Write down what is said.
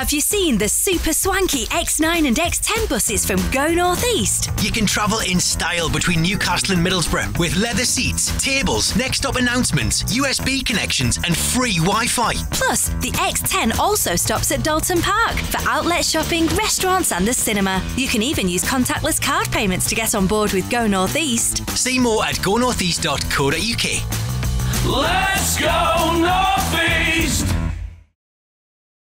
Have you seen the super swanky X9 and X10 buses from Go Northeast? You can travel in style between Newcastle and Middlesbrough with leather seats, tables, next stop announcements, USB connections, and free Wi Fi. Plus, the X10 also stops at Dalton Park for outlet shopping, restaurants, and the cinema. You can even use contactless card payments to get on board with Go Northeast. See more at gonortheast.co.uk. Let's!